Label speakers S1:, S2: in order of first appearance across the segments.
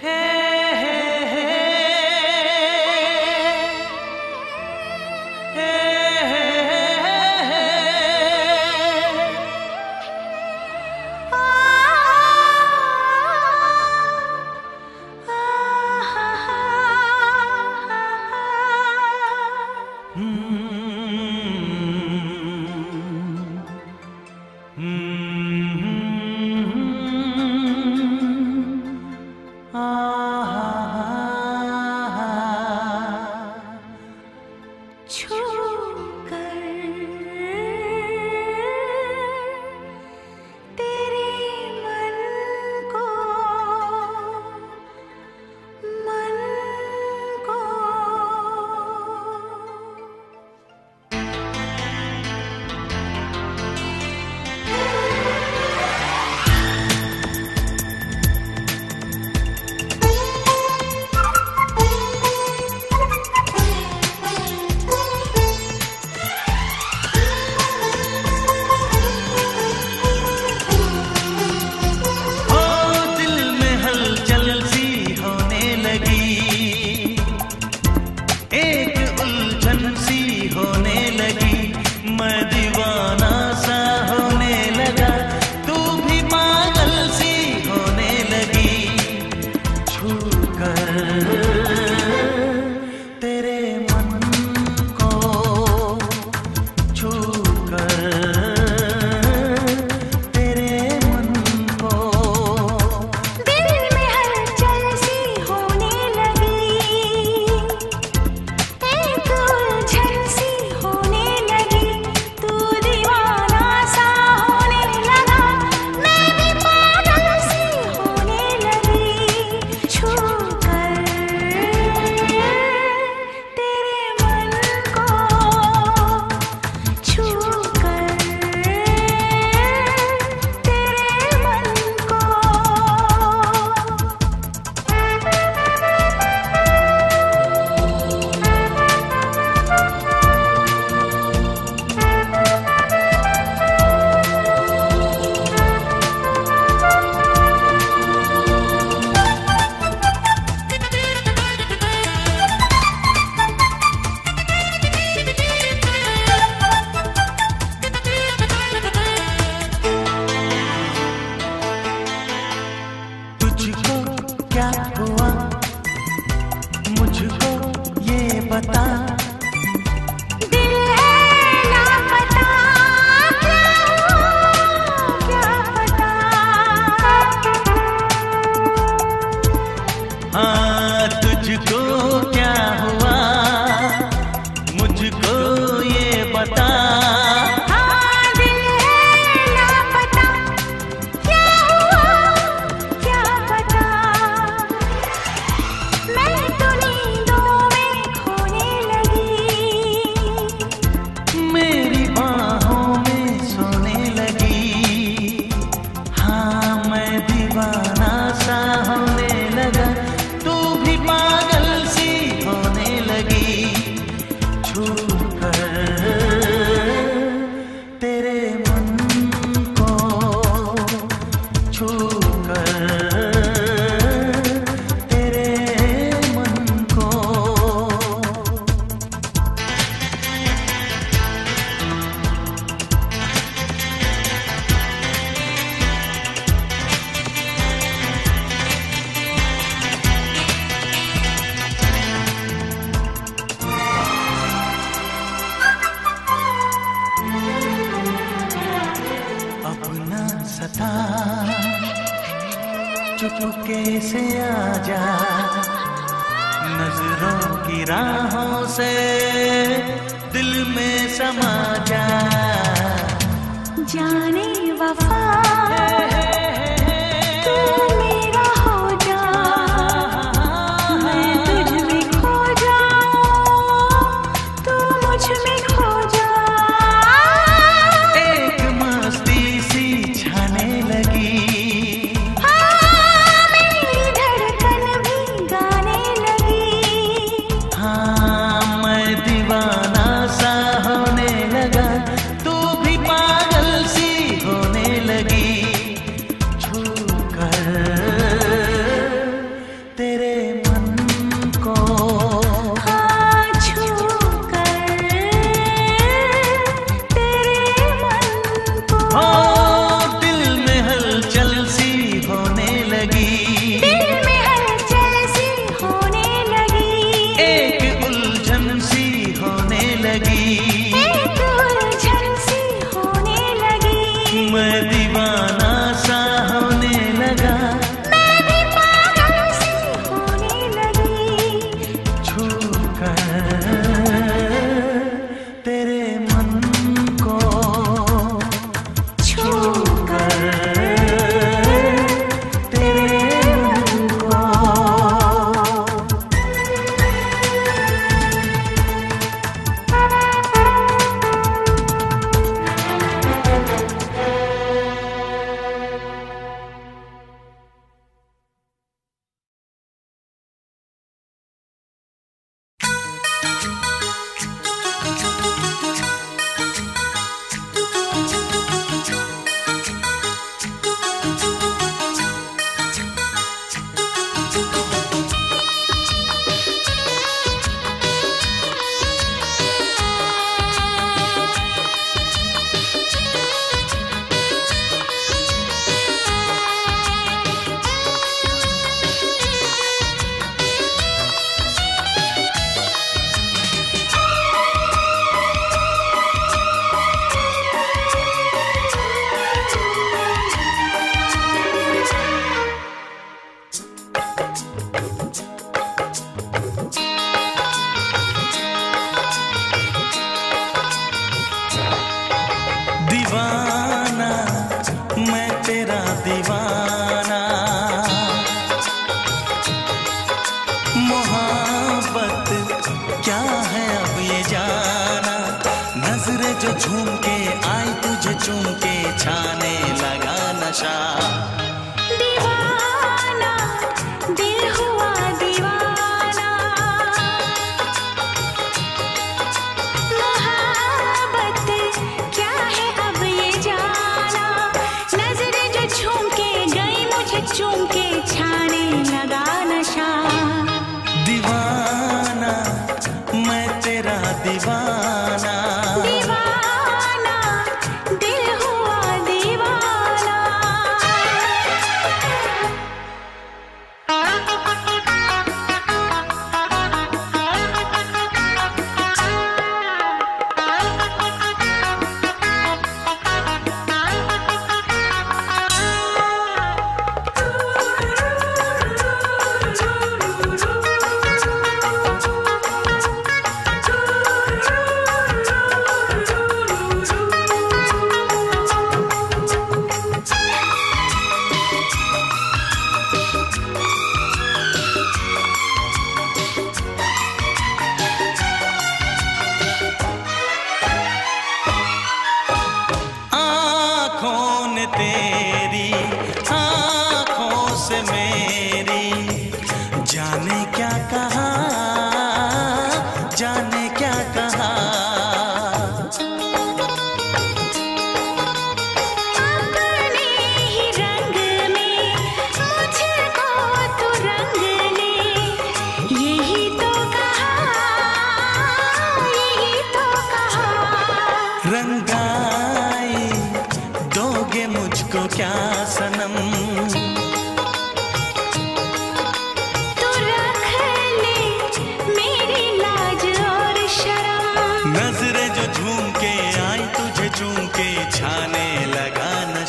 S1: Hey.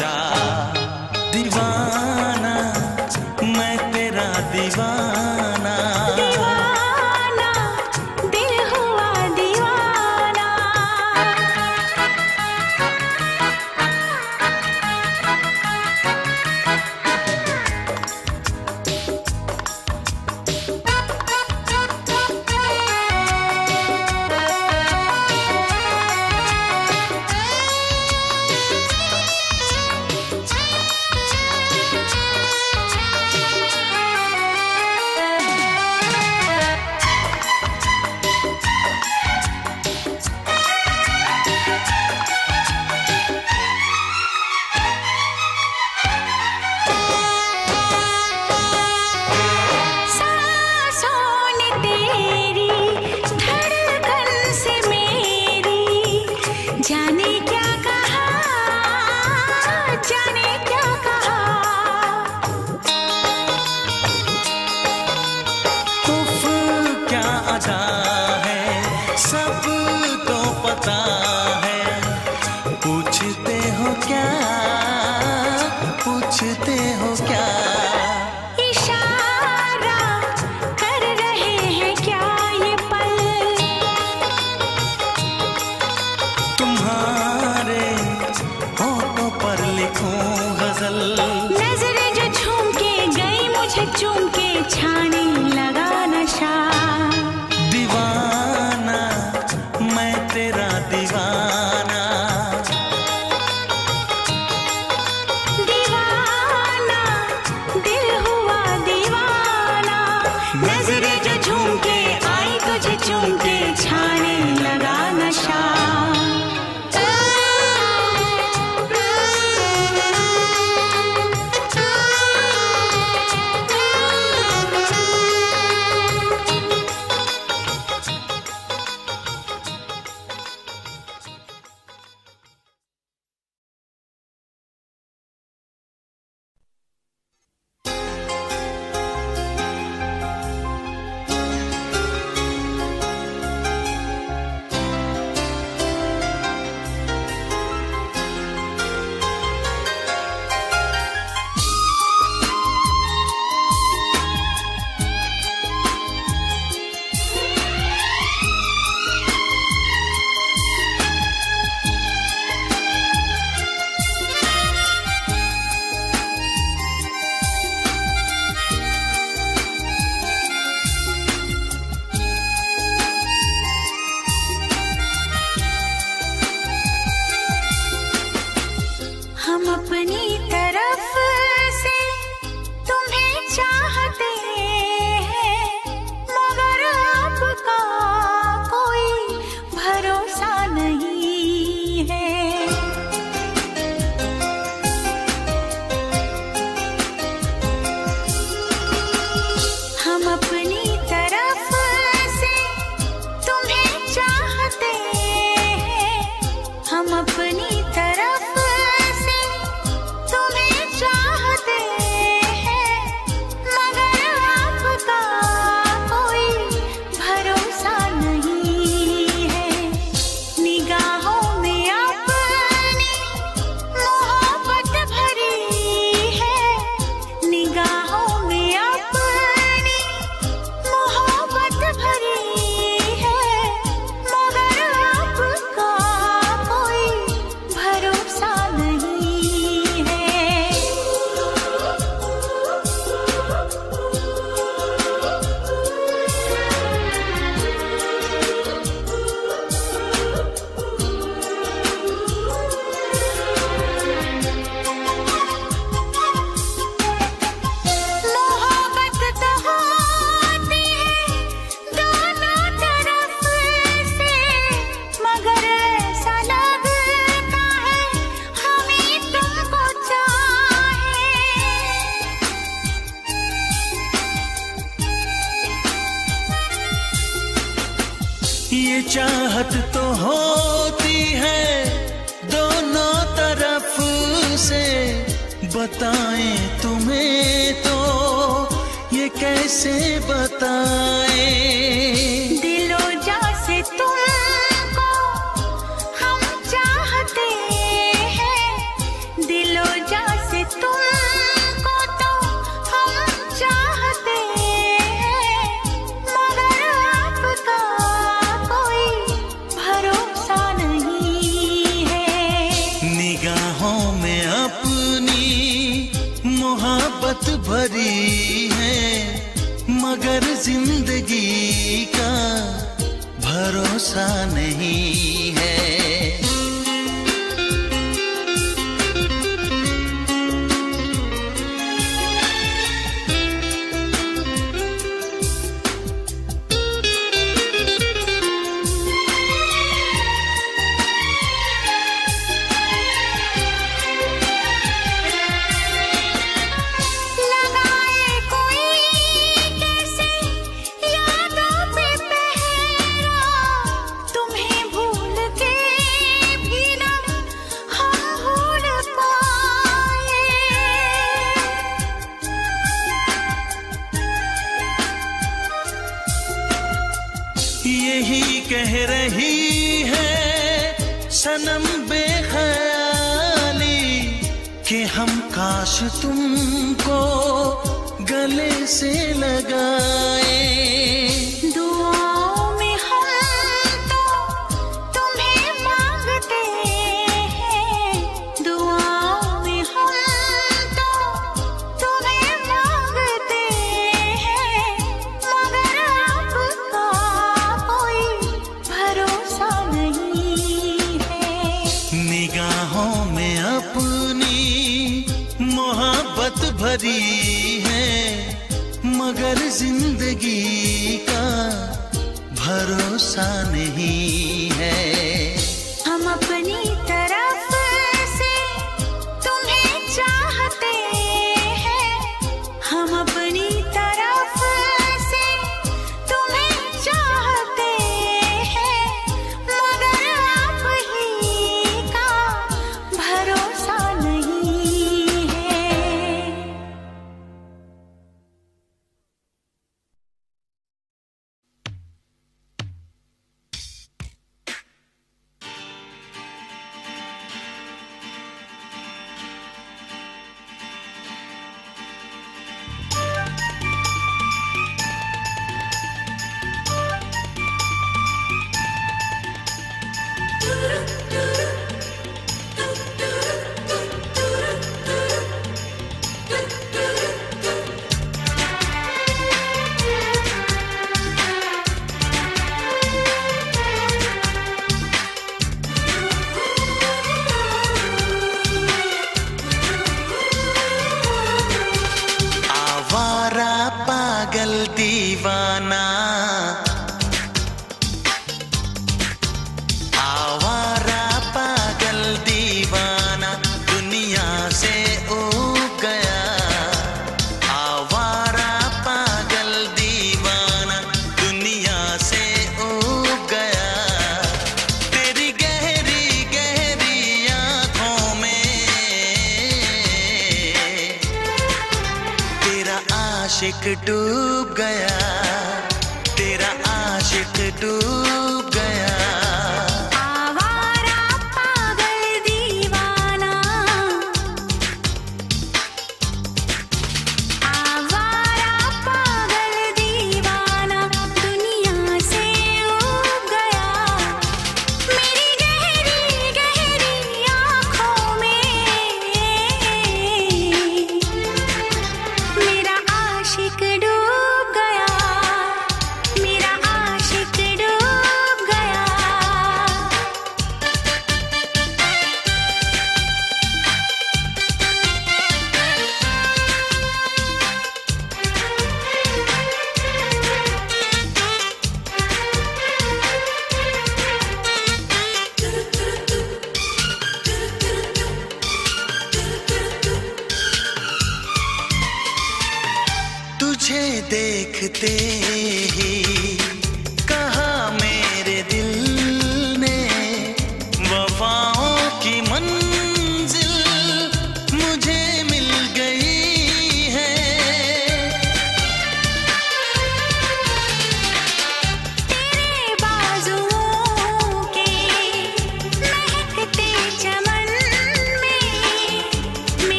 S1: लगा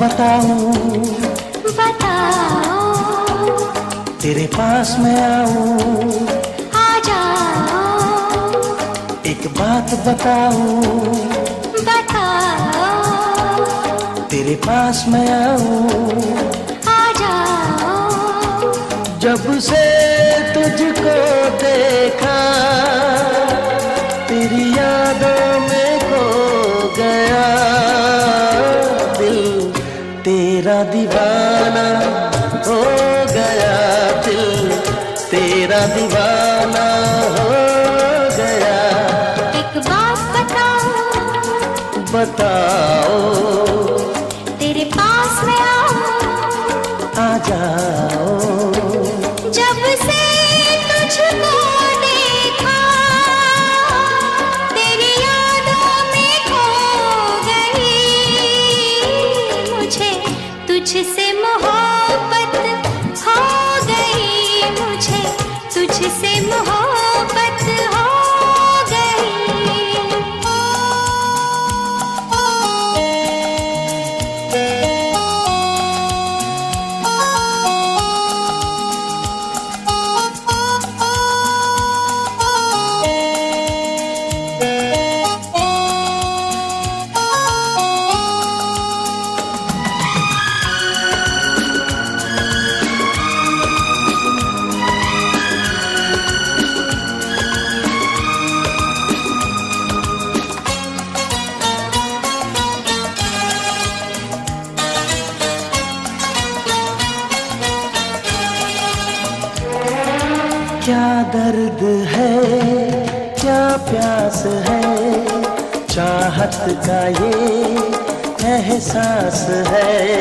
S2: बताऊँ
S1: बताओ।
S2: तेरे पास मैं आऊँ।
S1: आ जाओ।
S2: एक बात बताऊँ।
S1: बताओ।
S2: तेरे पास मैं आऊँ।
S1: आ जाओ।
S2: जब से तुझको देखा
S1: बताओ। तेरे पास में
S2: आ जाओ। का ये एहसास है।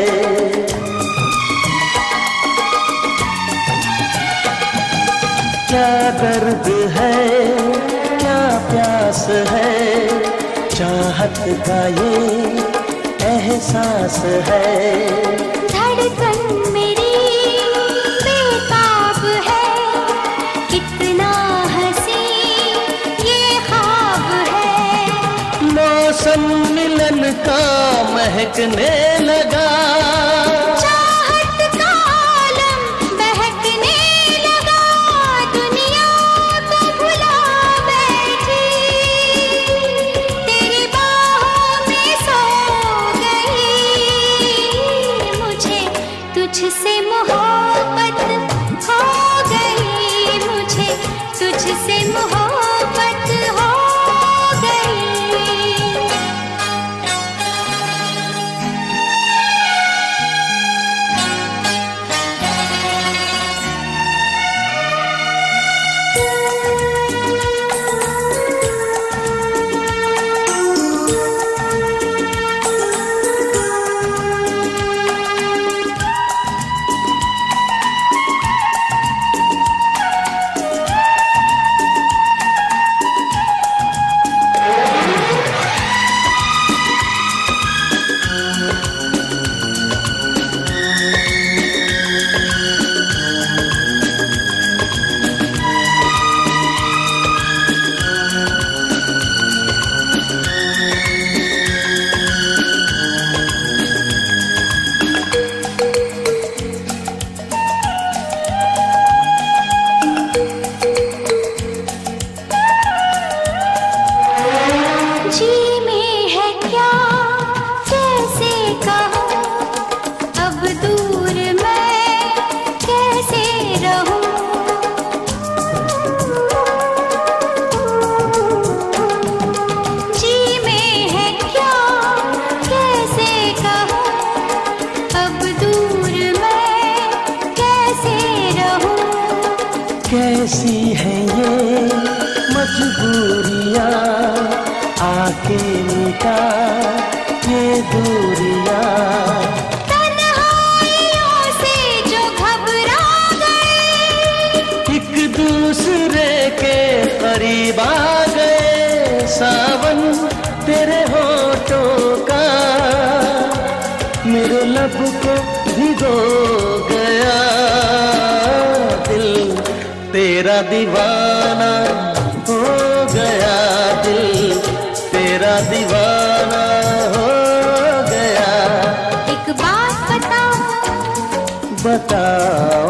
S2: क्या दर्द है, क्या प्यास है? चाहत का ये एहसास है। नाचने लगा। दूरिया।
S1: जो घबरा
S2: एक दूसरे के गए। सावन तेरे का मेरे को दिल तेरा दीवाना हो गया। दिल तेरा दीवाना
S1: बताओ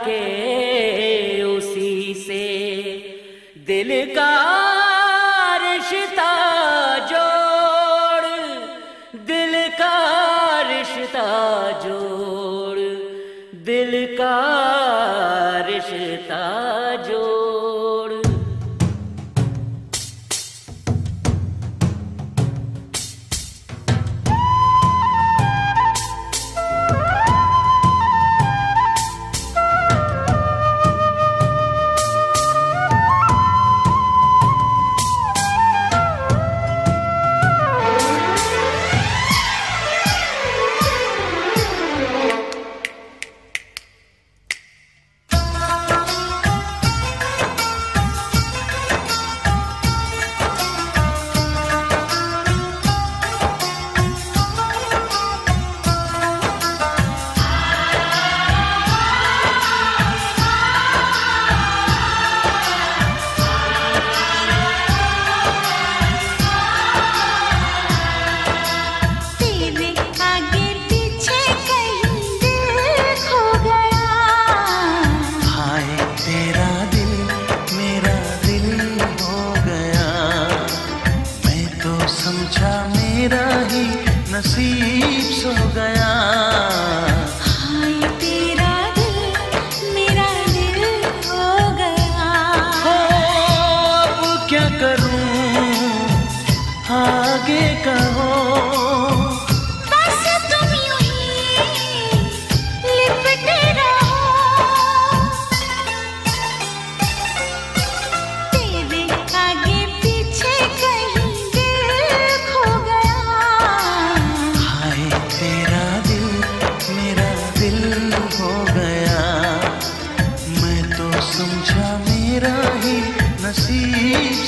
S3: सके उसी से दिल का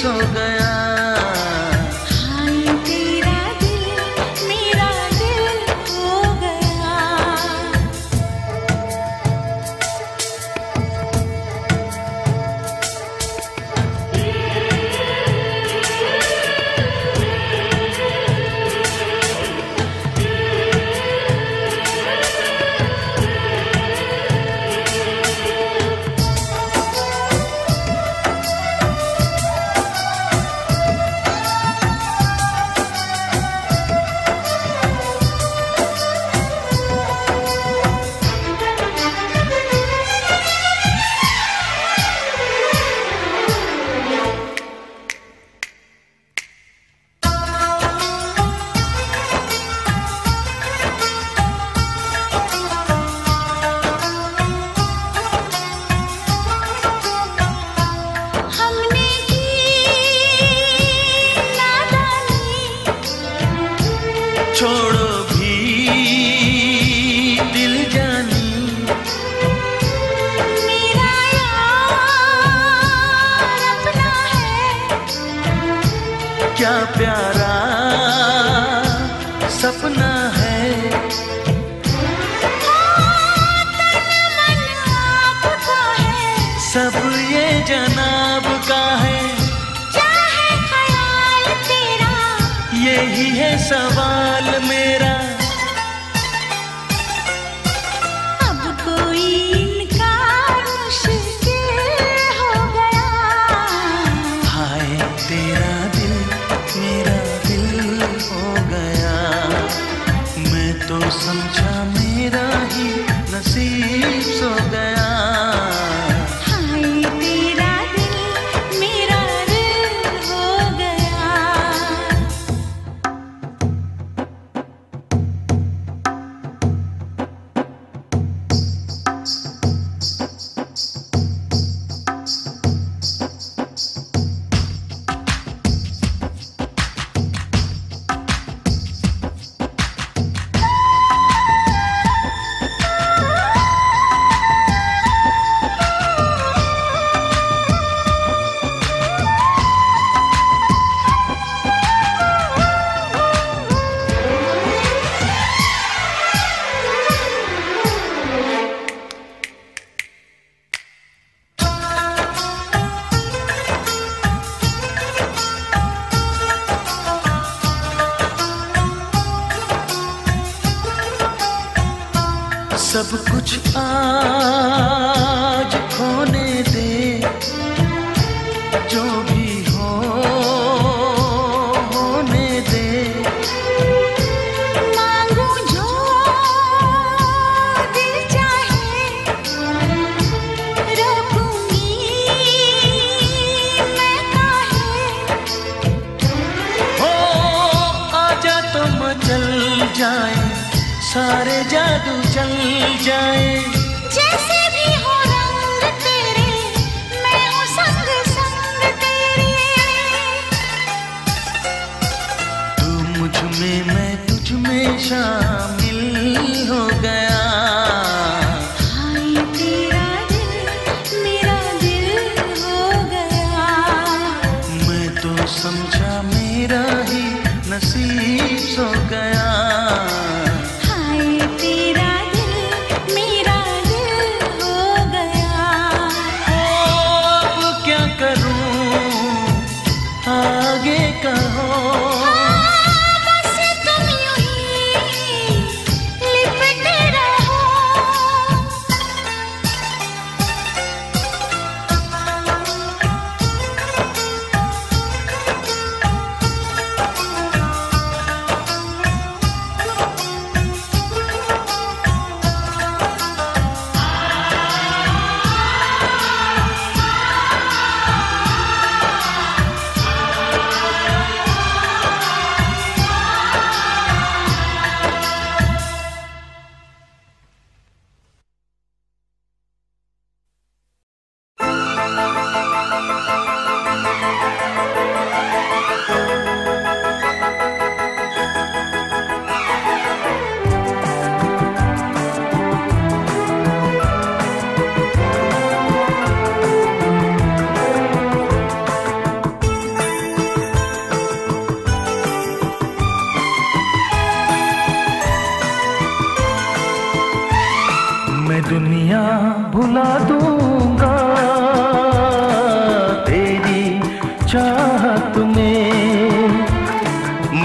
S2: सो गया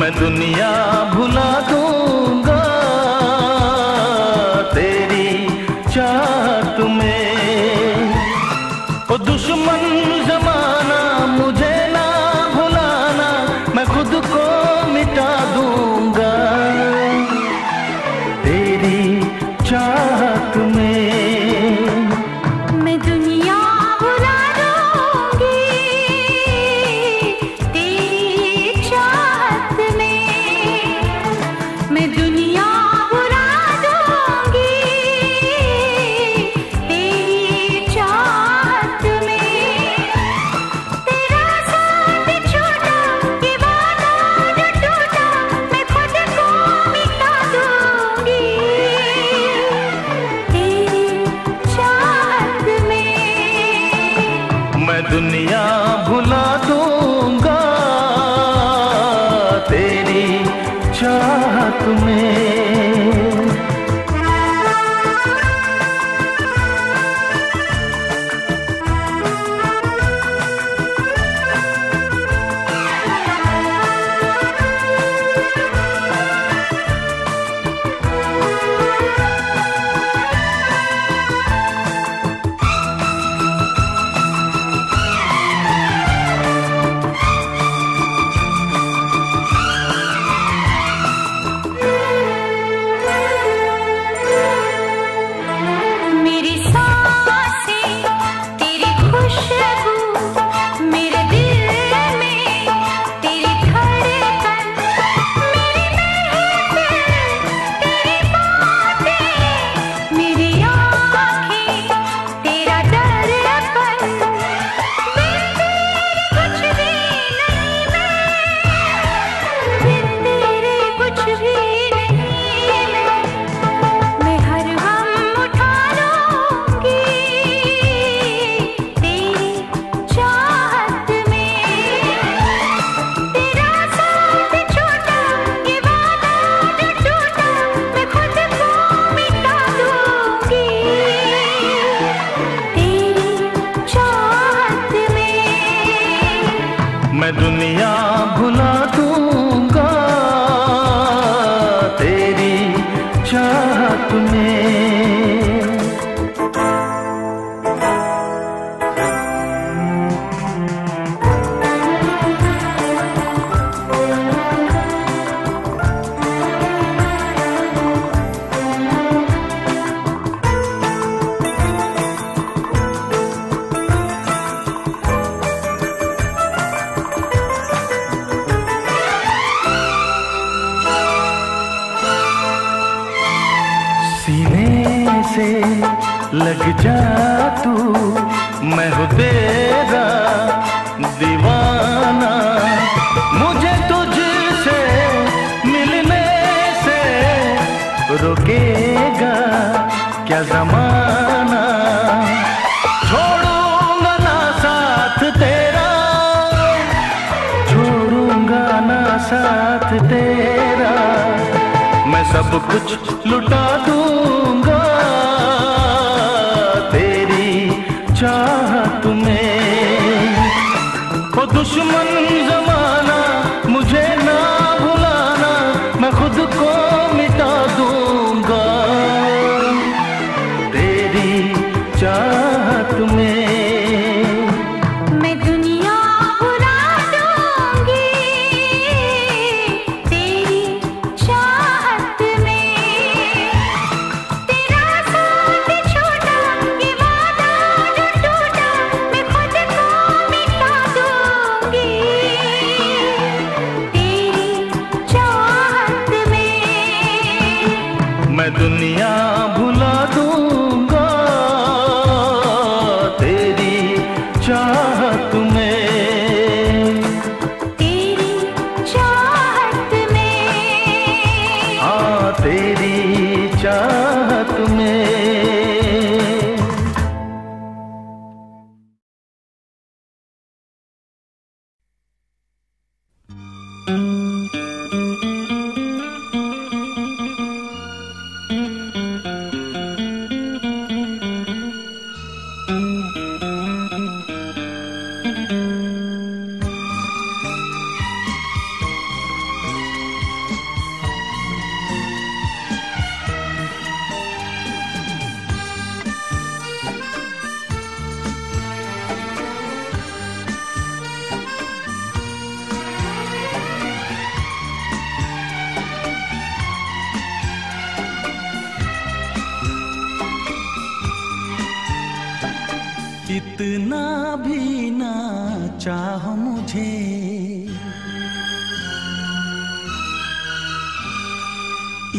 S2: मैं दुनिया तुम्हें हो दुश्मन जमाना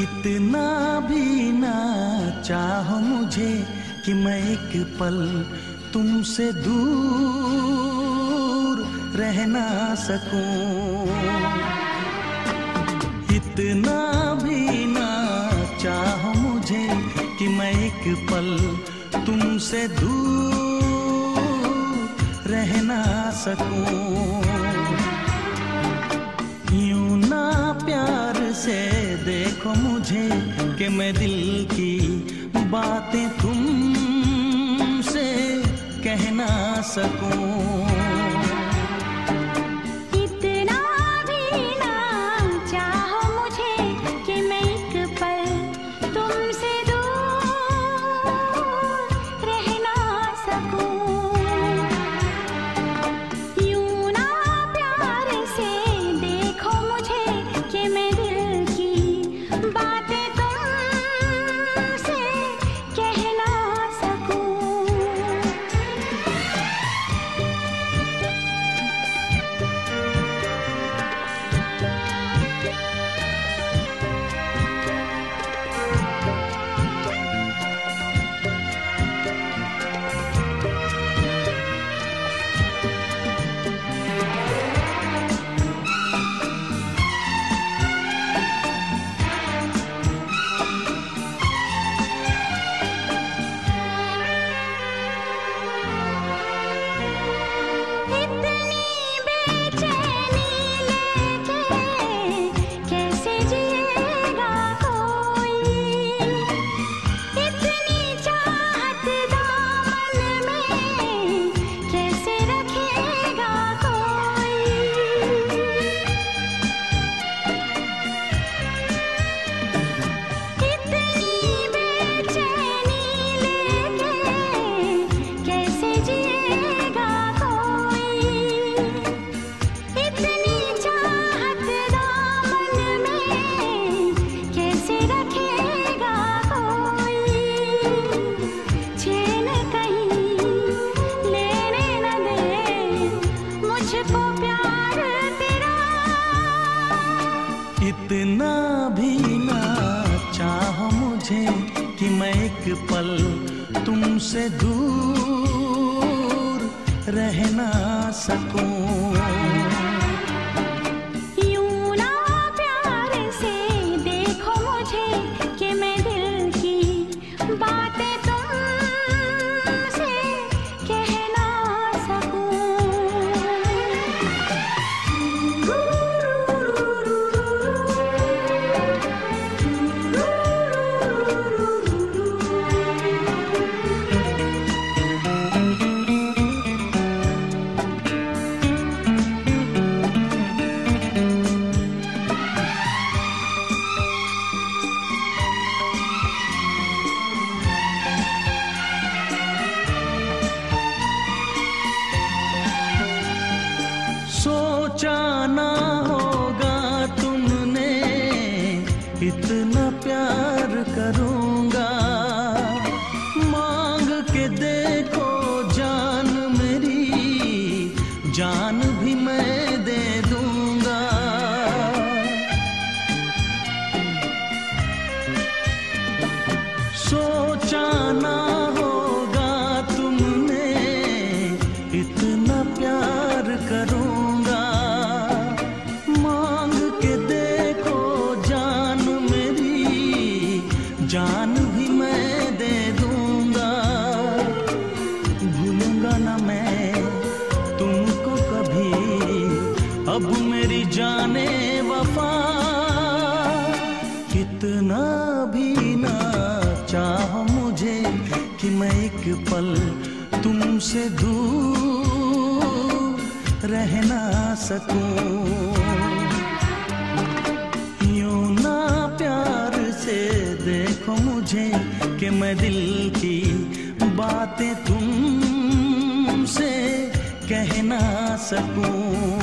S2: इतना भी ना चाहो मुझे कि मैं एक पल तुमसे दूर रहना सकूँ। इतना भी ना चाहो मुझे कि मैं एक पल तुमसे दूर रहना सकूँ। यूँ ना प्यार से देखो मुझे कि मैं दिल की बातें
S1: तुम से कहना सकूँ।
S2: जान भी मैं से
S1: दूर रह ना सकूँ। यू ना प्यार से देखो मुझे कि मैं दिल की बातें तुमसे कह ना सकूँ।